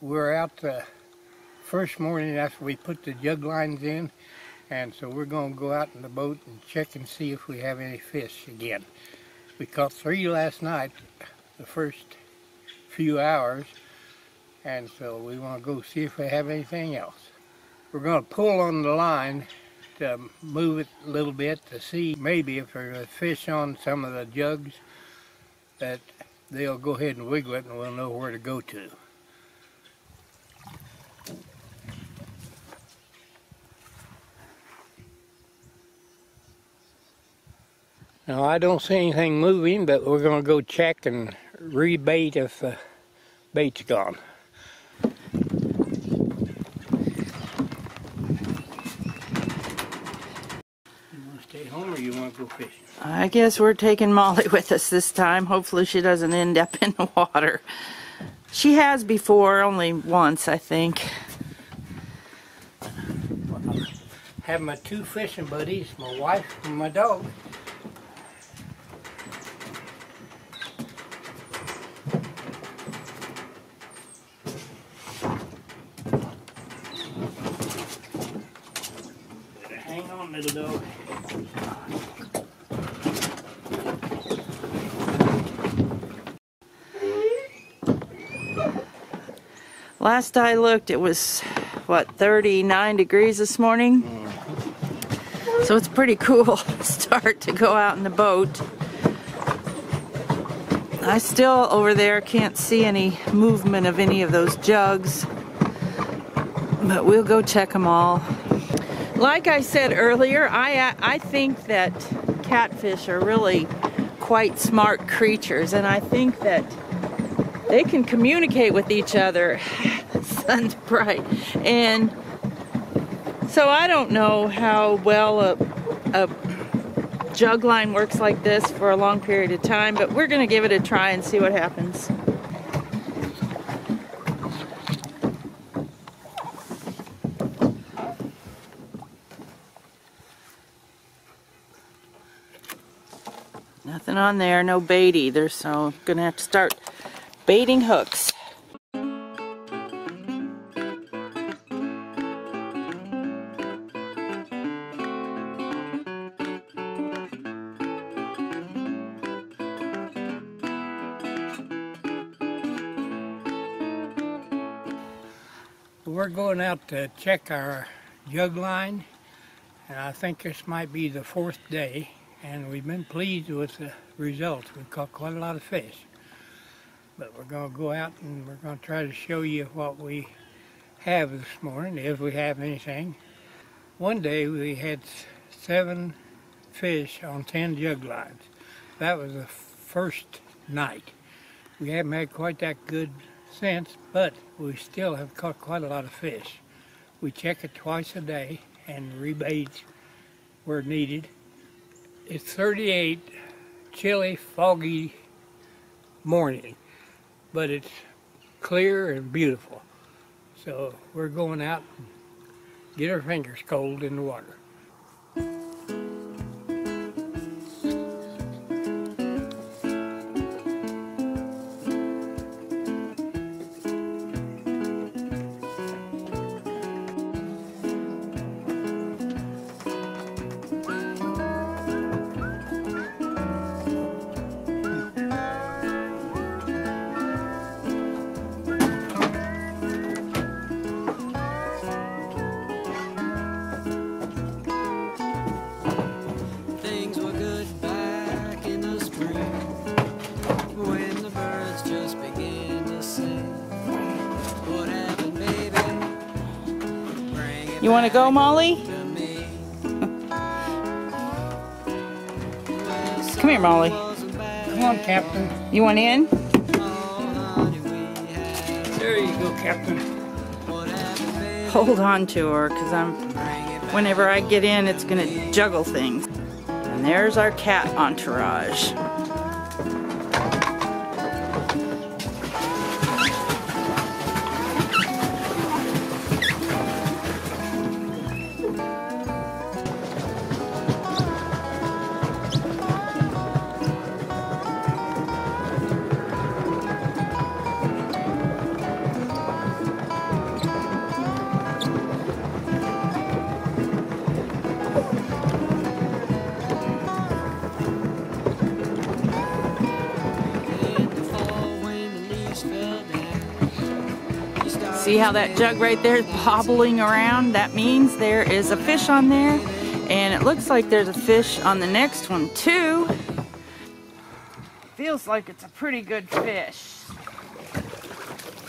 we're out the first morning after we put the jug lines in and so we're going to go out in the boat and check and see if we have any fish again. We caught three last night, the first few hours, and so we want to go see if we have anything else. We're going to pull on the line to move it a little bit to see maybe if there's a fish on some of the jugs that they'll go ahead and wiggle it and we'll know where to go to. Now I don't see anything moving, but we're going to go check and rebait if the bait's gone. Stay home or you want to go fishing? I guess we're taking Molly with us this time. Hopefully she doesn't end up in the water. She has before, only once, I think. Well, I have my two fishing buddies, my wife and my dog. On, little dog. Last I looked, it was, what, 39 degrees this morning? So it's pretty cool start to go out in the boat. I still, over there, can't see any movement of any of those jugs. But we'll go check them all. Like I said earlier, I, uh, I think that catfish are really quite smart creatures. And I think that they can communicate with each other. sun's bright. And so I don't know how well a, a jug line works like this for a long period of time, but we're going to give it a try and see what happens. Nothing on there, no bait either, so I'm going to have to start baiting hooks. We're going out to check our jug line and I think this might be the fourth day and we've been pleased with the results. We've caught quite a lot of fish. But we're going to go out and we're going to try to show you what we have this morning, if we have anything. One day we had seven fish on 10 jug lines. That was the first night. We haven't had quite that good since, but we still have caught quite a lot of fish. We check it twice a day and rebait where needed. It's 38, chilly, foggy morning, but it's clear and beautiful. So we're going out and get our fingers cold in the water. You want to go, Molly? back to me. Come here, Molly. Come on, Captain. You want in? at all, honey, we had. There you go, Captain. What happened, baby? Hold on to her, because I'm Bring it back whenever I get in, it's going to juggle things. And there's our cat entourage. See how that jug right there is bobbling around? That means there is a fish on there. And it looks like there's a fish on the next one too. Feels like it's a pretty good fish.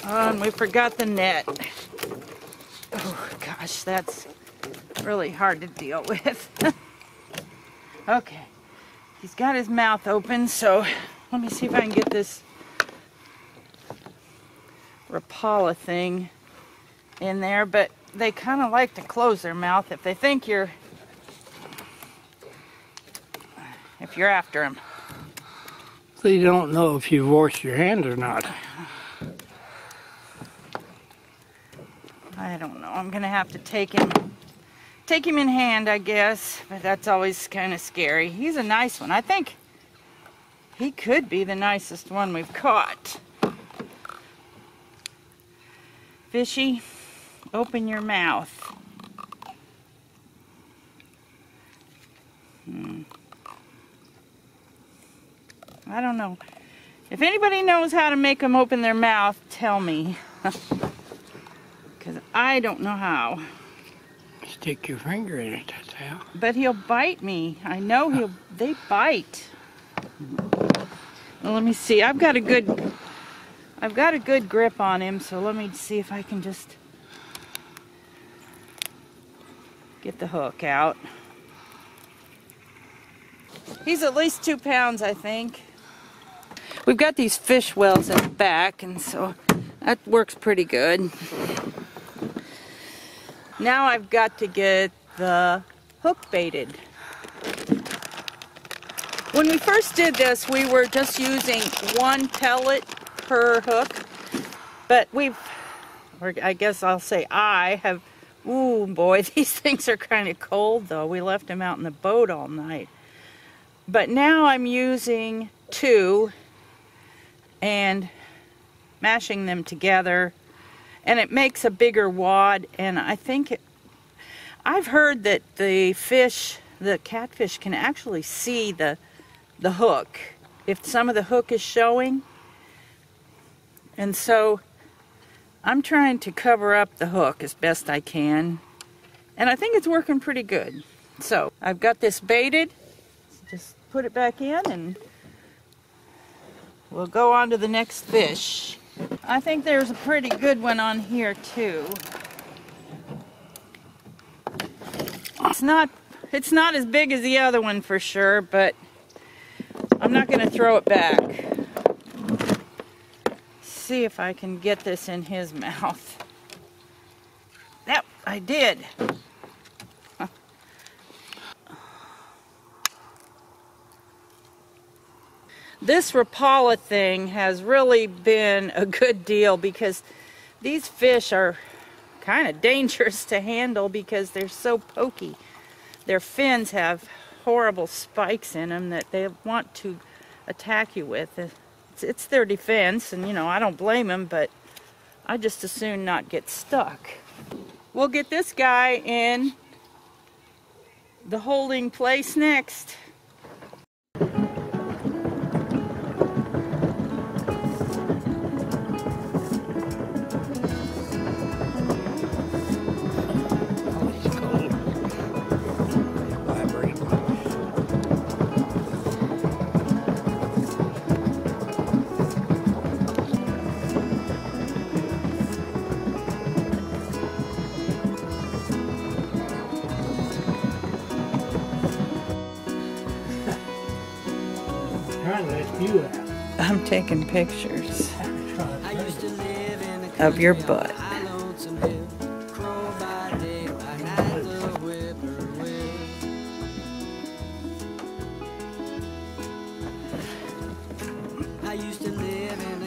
Oh, and we forgot the net. Oh gosh, that's really hard to deal with. okay, he's got his mouth open, so let me see if I can get this Rapala thing in there, but they kind of like to close their mouth if they think you're if you're after them. They don't know if you've washed your hands or not. I don't know. I'm gonna have to take him take him in hand, I guess, but that's always kind of scary. He's a nice one. I think he could be the nicest one we've caught. Fishy, open your mouth. Hmm. I don't know. If anybody knows how to make them open their mouth, tell me. Because I don't know how. Stick your finger in it, that's how. But he'll bite me. I know he'll. They bite. Well, let me see. I've got a good. I've got a good grip on him, so let me see if I can just get the hook out. He's at least two pounds, I think. We've got these fish wells in the back, and so that works pretty good. Now I've got to get the hook baited. When we first did this, we were just using one pellet per hook, but we've, or I guess I'll say I have, ooh boy, these things are kind of cold though. We left them out in the boat all night. But now I'm using two and mashing them together and it makes a bigger wad and I think it, I've heard that the fish the catfish can actually see the the hook if some of the hook is showing and so I'm trying to cover up the hook as best I can and I think it's working pretty good so I've got this baited just put it back in and we'll go on to the next fish I think there's a pretty good one on here too. It's not it's not as big as the other one for sure, but I'm not going to throw it back. See if I can get this in his mouth. Yep, I did. this Rapala thing has really been a good deal because these fish are kind of dangerous to handle because they're so pokey. Their fins have horrible spikes in them that they want to attack you with. It's, it's their defense, and you know, I don't blame them, but I just as soon not get stuck. We'll get this guy in the holding place next. I'm taking pictures of your butt.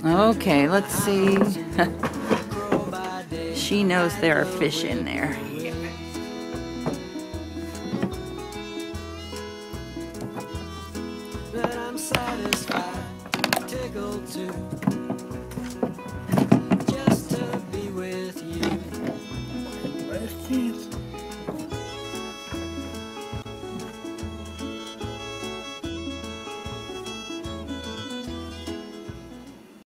Okay, let's see. she knows there are fish in there. But I'm satisfied wiggle too.